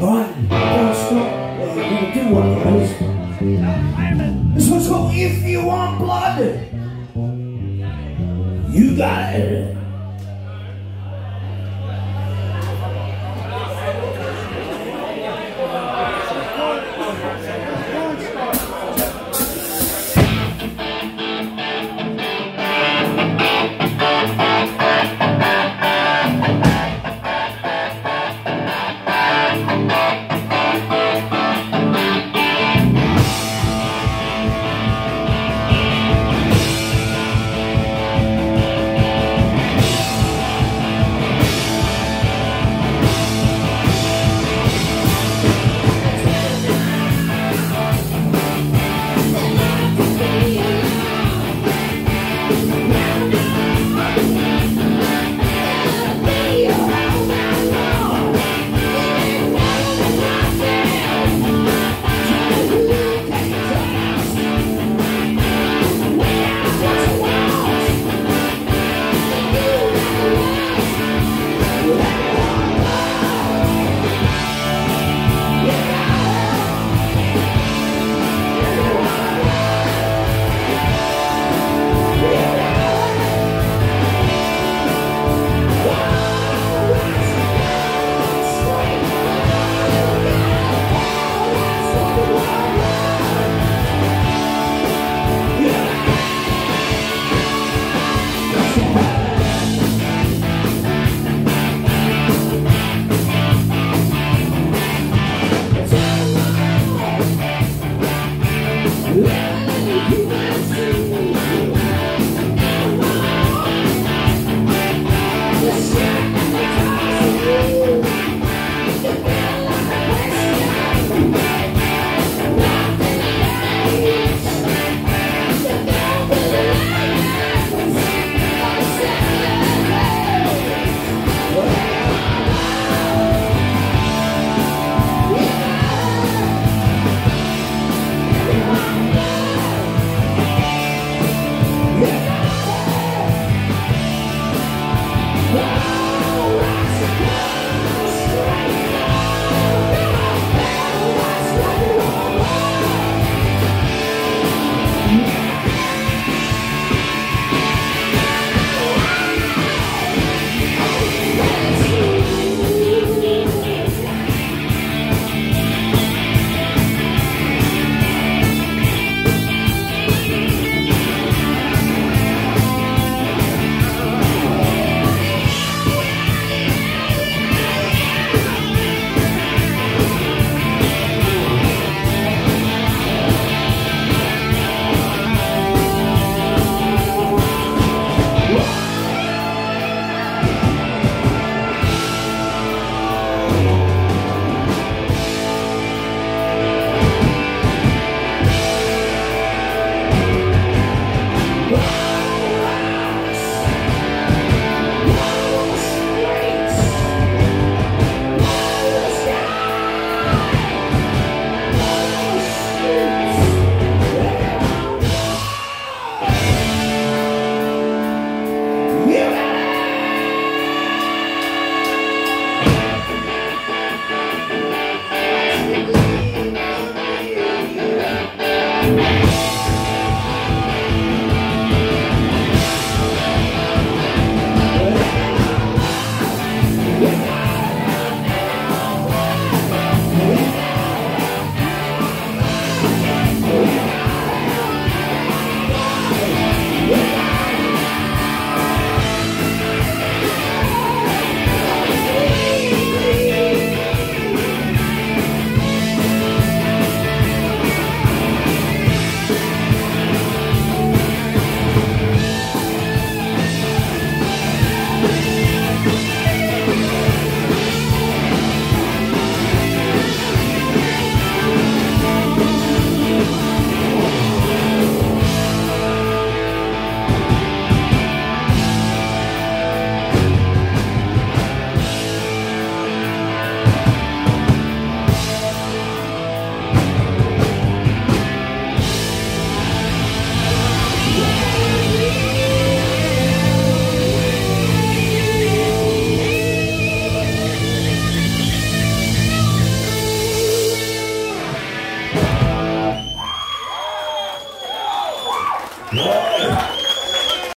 Alright, don't stop. We're gonna do what guys. This one's called If You Want Blood. You got it.